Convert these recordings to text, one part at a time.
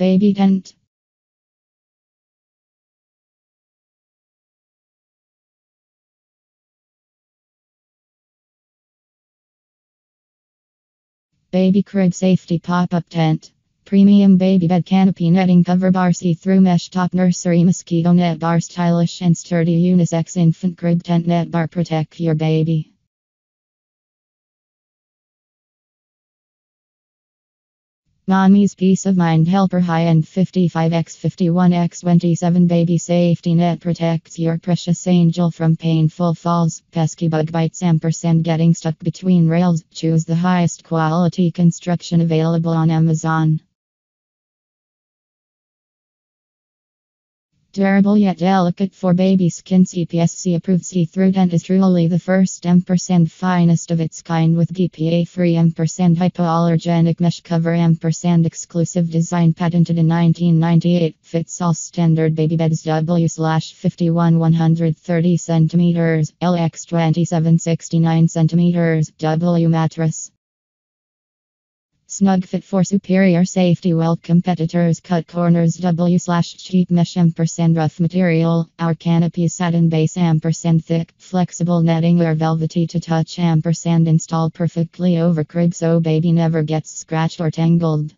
Baby tent. Baby crib safety pop-up tent. Premium baby bed canopy netting cover bar see-through mesh top nursery mosquito net bar stylish and sturdy unisex infant crib tent net bar protect your baby. Mommy's Peace of Mind Helper High End 55x51x27 Baby Safety Net protects your precious angel from painful falls, pesky bug bites, ampersand getting stuck between rails. Choose the highest quality construction available on Amazon. Durable yet delicate for baby skin. CPSC approved see-through tent is truly the first ampersand finest of its kind with BPA free ampersand hypoallergenic mesh cover ampersand exclusive design patented in 1998 fits all standard baby beds W slash 51 130 centimeters LX 2769 centimeters W mattress Snug fit for superior safety while competitors cut corners W slash cheap mesh ampersand rough material. Our canopy satin base ampersand thick, flexible netting or velvety to touch ampersand install perfectly over crib so baby never gets scratched or tangled.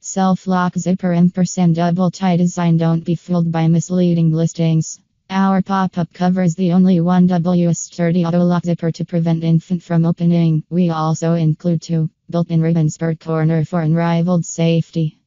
Self lock zipper ampersand double tie design don't be fooled by misleading listings. Our pop-up covers the only one W sturdy auto lock zipper to prevent infant from opening. We also include two built-in ribbons per corner for unrivaled safety.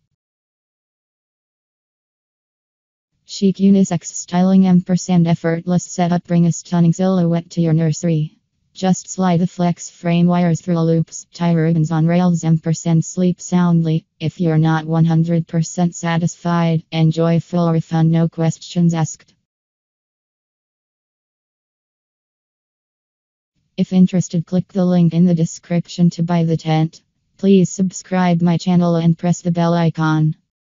Chic unisex styling ampersand effortless setup bring a stunning silhouette to your nursery. Just slide the flex frame wires through loops, tie ribbons on rails ampersand sleep soundly. If you're not 100% satisfied, enjoy full refund no questions asked. If interested, click the link in the description to buy the tent. Please subscribe my channel and press the bell icon.